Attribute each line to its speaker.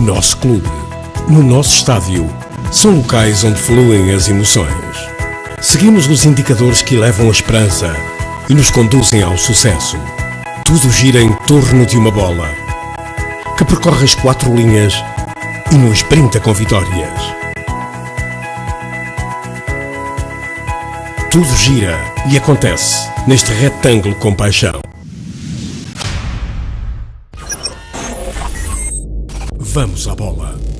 Speaker 1: nosso clube, no nosso estádio, são locais onde fluem as emoções. Seguimos os indicadores que levam a esperança e nos conduzem ao sucesso. Tudo gira em torno de uma bola que percorre as quatro linhas e nos brinda com vitórias. Tudo gira e acontece neste retângulo com paixão. Vamos à bola.